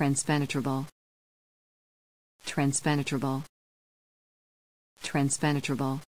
Transpenetrable. Transpenetrable. Transpenetrable.